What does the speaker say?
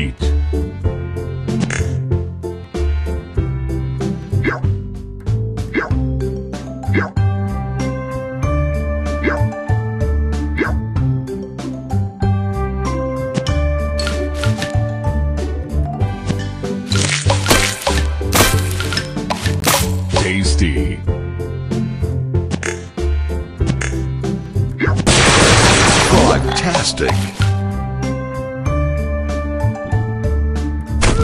complete. Tasty. Fantastic.